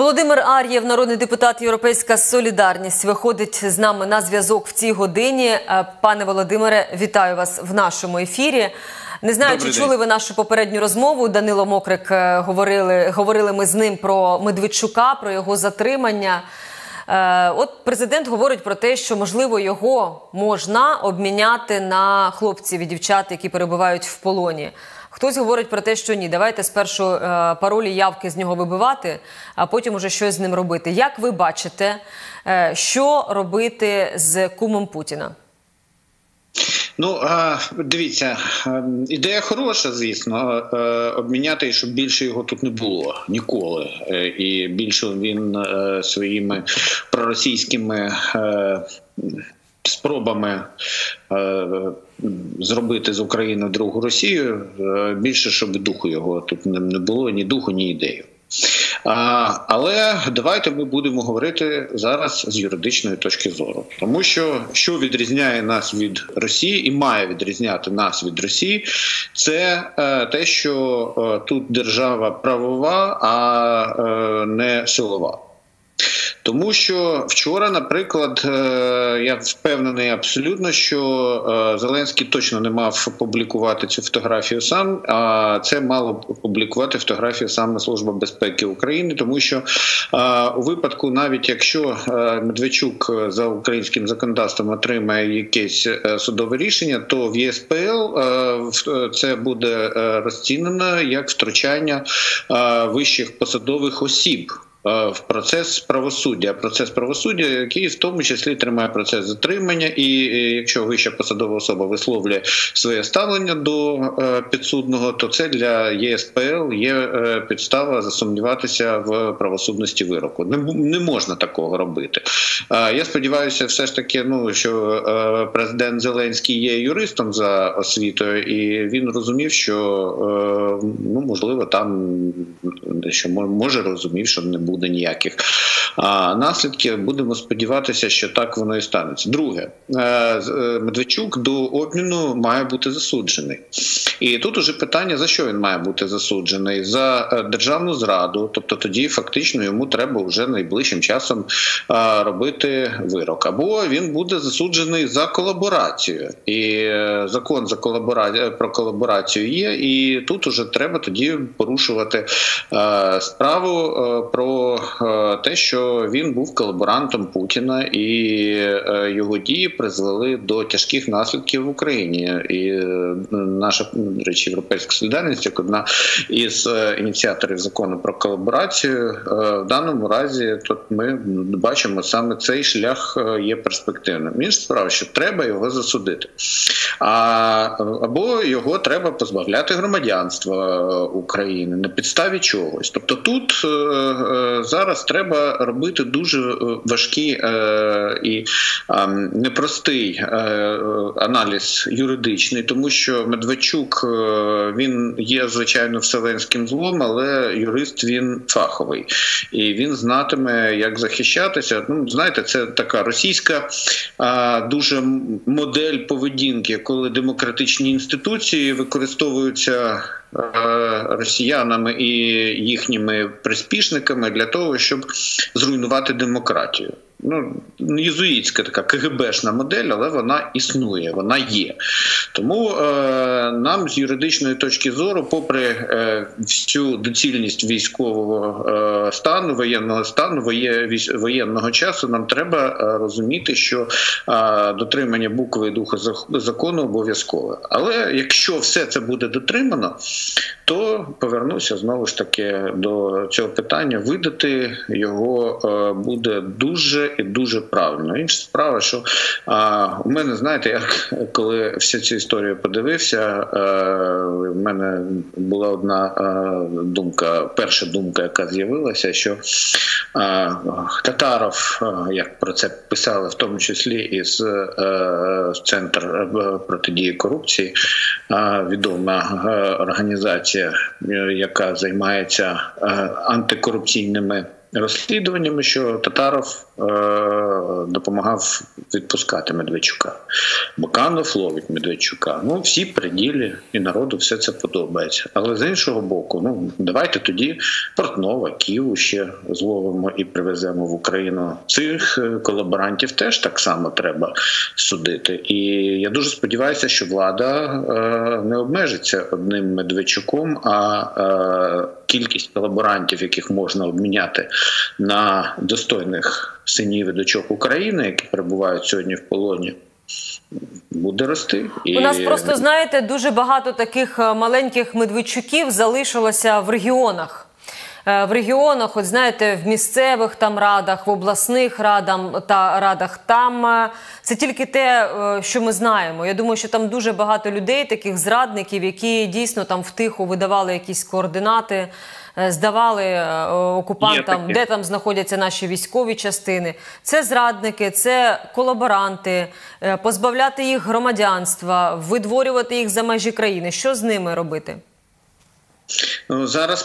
Володимир Ар'єв, народний депутат Європейська Солідарність, виходить з нами на зв'язок в цій годині. Е, Пане Володимире, вітаю вас в нашому ефірі. Не знаю, Добрий чи день. чули ви нашу попередню розмову. Данило Мокрик е, говорили, говорили ми з ним про Медведчука, про його затримання. Е, От президент говорить про те, що можливо його можна обміняти на хлопців і дівчат, які перебувають в полоні. Хтось говорить про те, що ні, давайте спершу е, паролі явки з нього вибивати, а потім уже щось з ним робити. Як ви бачите, е, що робити з кумом Путіна? Ну дивіться, ідея хороша, звісно. Обміняти, щоб більше його тут не було ніколи. Е, І більше він своїми проросійськими спробами е, зробити з України другу Росію. е, Більше щоб духу його тут не було, ні духу, ні ідеї. Але давайте ми будемо говорити зараз з юридичної точки зору, тому що що відрізняє нас від Росії і має відрізняти нас від Росії, це е, те, що тут держава правова, а не силова. Тому що вчора, наприклад, е, я впевнений абсолютно, що е, Зеленський точно не мав публікувати цю фотографію сам. А це мало публікувати фотографію саме Служба безпеки України, тому що е, у випадку, навіть якщо Медведчук за українським законодавством отримає якесь судове рішення, то в ЄСПЛ це буде розцінено як втручання вищих посадових осіб в процес правосуддя. Процес правосуддя, який в тому числі тримає процес затримання, і е, якщо вища посадова особа висловлює своє ставлення до е, підсудного, то це для ЄСПЛ є е, підстава засумніватися в правосудності вироку. Не, можна такого робити. Е, Я сподіваюся, все ж таки, ну що е, президент Зеленський є юристом за освітою, і він розумів, що е, ну можливо там що може розумів, що не буде ніяких а, наслідків. Будемо сподіватися, що так воно і станеться. Друге, е, е, Медведчук до обміну має бути засуджений. І тут уже питання: за що він має бути засуджений? За е, державну зраду, тобто тоді фактично йому треба вже найближчим часом робити вирок. Або він буде засуджений за колаборацію. І закон за колабора... про колаборацію є, і тут уже треба тоді порушувати справу е, е, те, що він був колаборантом Путіна, і е, його дії призвели до тяжких наслідків в Україні. І е, наша до речі, європейська солідарність, як одна із ініціаторів закону про колаборацію, в даному разі тут ми бачимо саме цей шлях є перспективним. Інша справа, що треба його засудити. А або його треба позбавляти громадянства України на підставі чогось. Тобто тут зараз треба робити дуже е, важкий е, і е, непростий аналіз юридичний, тому що Медведчук він є звичайно вселенським злом, але юрист він фаховий і він знатиме, як захищатися. Ну знаєте, це така російська дуже модель поведінки, коли демократичні інституції використовуються. Е, Росіянами і їхніми приспішниками для того, щоб зруйнувати демократію. Ну, єзуїтська така КГБшна модель, але вона існує, вона є. Тому е, нам з юридичної точки зору, попри е, всю доцільність військового е, стану, воєнного стану, воє, воєнного часу, нам треба е, розуміти, що е, дотримання букви і духа закону обов'язкове. Але якщо все це буде дотримано, то повернуся знову ж таки до цього питання. Видати його е, буде дуже і дуже правильно. Інша справа, що а, у мене, знаєте, як коли всю цю історію подивився, е, в мене була одна е, думка, перша думка, яка з'явилася, що е, Татаров, як про це писали, в тому числі із е, Центр протидії корупції, е, відома е, організація, яка займається е, антикорупційними розслідуваннями, що Татаров е, допомагав відпускати Медведчука. Баканов ловить Медведчука. Ну, всі приділі і народу все це подобається. Але з іншого боку, ну давайте тоді Портнова, Києву ще зловимо і привеземо в Україну. Цих е, колаборантів теж так само треба судити. І я дуже сподіваюся, що влада е, не обмежиться одним Медведчуком, а е, кількість колаборантів, яких можна обміняти на достойних синів і дочок України, які перебувають сьогодні в полоні. Буде рости і... у нас просто знаєте дуже багато таких е, маленьких медведчуків залишилося в регіонах. Е, в регіонах, от знаєте, в місцевих там радах, в обласних радам та радах там е, це тільки те, що ми знаємо. Я думаю, що там дуже багато людей, таких зрадників, які дійсно там втиху видавали якісь координати. Е, здавали е, окупантам, де там знаходяться наші військові частини. Це зрадники, це колаборанти, е, позбавляти їх громадянства, видворювати їх за межі країни. Що з ними робити? Ну зараз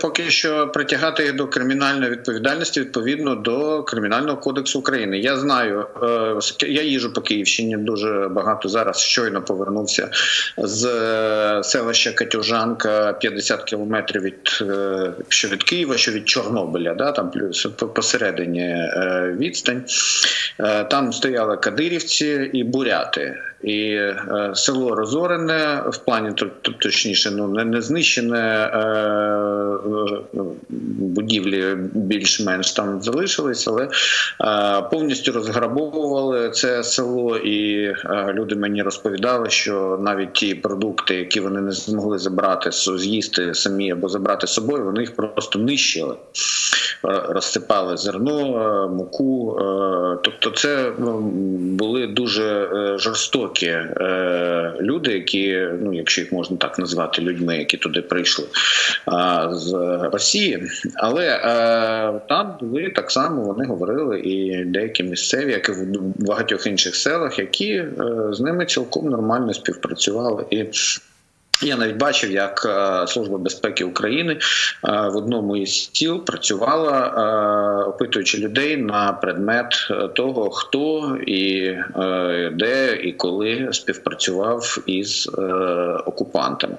поки що притягати їх до кримінальної відповідальності відповідно до кримінального кодексу України. Я знаю, е, я їжу по Київщині дуже багато зараз. Щойно повернувся з е, селища Катюжанка 50 кілометрів від е, що від Києва, що від Чорнобиля, да там плюс посередині відстань. Там стояли кадирівці і буряти. І село розорене в плані точніше, ну не, не uh, будівлі більш-менш там залишились, але е, повністю розграбовували це село, і е, люди мені розповідали, що навіть ті продукти, які вони не змогли забрати, з'їсти самі або забрати з собою, вони їх просто нищили, е, розсипали зерно, е, муку. Е, тобто, це ну, були дуже жорстокі е, люди, які, ну якщо їх можна так назвати, людьми, які туди прийшли е, з Росії, але е, там були так само вони говорили і деякі місцеві, як і в багатьох інших селах, які е, з ними цілком нормально співпрацювали і. Я навіть бачив, як е, служба безпеки України е, в одному із сіл працювала, е, опитуючи людей на предмет того, хто і де і коли співпрацював із окупантами.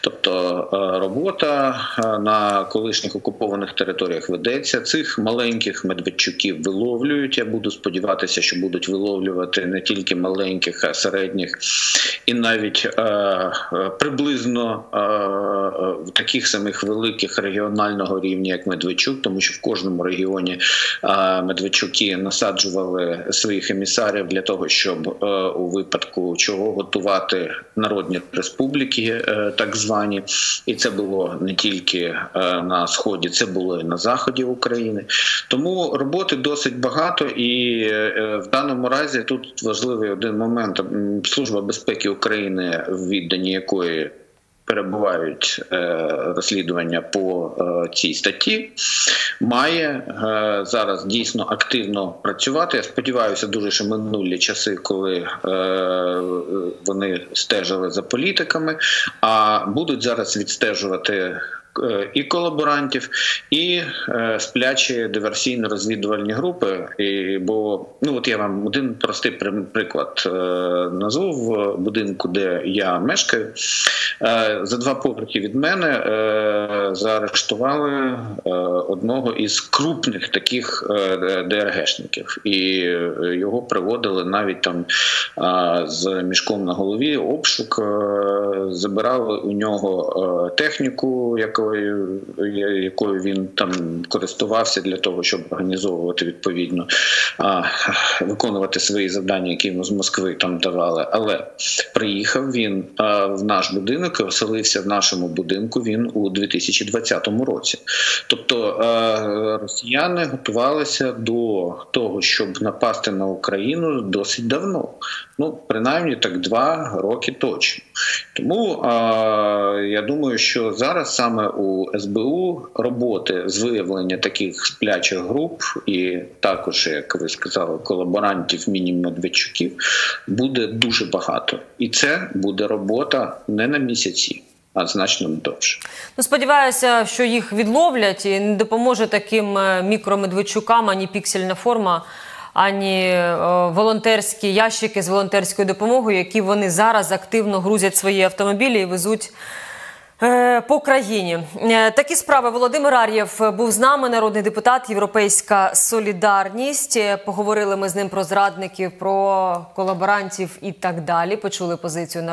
Тобто робота на колишніх окупованих територіях ведеться. Цих маленьких медведчуків виловлюють. Я буду сподіватися, що будуть виловлювати не тільки маленьких, а середніх і навіть приблизно приблизно в таких самих великих регіонального рівня, як Медведчук, тому що в кожному регіоні Медведчуки насаджували своїх емісарів для того, щоб у випадку чого готувати народні республіки, е, так звані, і це було не тільки е, на сході, це було і на заході України. Тому роботи досить багато, і е, в даному разі тут важливий один момент. Служба безпеки України, в віддані якої перебувають е, розслідування по е, цій статті, має е, зараз дійсно активно працювати. Я сподіваюся, дуже що минулі часи, коли вони стежили за політиками, а будуть зараз відстежувати і колаборантів, і е, сплячі диверсійно-розвідувальні групи. І, Бо ну от я вам один простий приклад е, назву в будинку, де я мешкаю. За два поверхи від мене заарештували одного із крупних таких ДРГшників, і його приводили навіть там з мішком на голові. Обшук забирали у нього техніку, яка якою якою він там користувався для того, щоб організовувати відповідно виконувати свої завдання, які йому з Москви там давали. Але приїхав він в наш будинок і оселився в нашому будинку. Він у 2020 році. Тобто росіяни готувалися до того, щоб напасти на Україну досить давно. Ну, принаймні так два роки точно. Тому а, я думаю, що зараз саме у СБУ роботи з виявлення таких сплячих груп, і також, як ви сказали, колаборантів міні-медведчуків буде дуже багато, і це буде робота не на місяці. а значно довше. Ну, сподіваюся, що їх відловлять і не допоможе таким е, мікромедведчукам ані піксельна форма, ані е, волонтерські ящики з волонтерською допомогою, які вони зараз активно грузять свої автомобілі і везуть. Е, По країні Е, такі справи Володимир Ар'єв був з нами, народний депутат, Європейська Солідарність. Е, Поговорили ми з ним про зрадників, про колаборантів і так далі. Почули позицію на.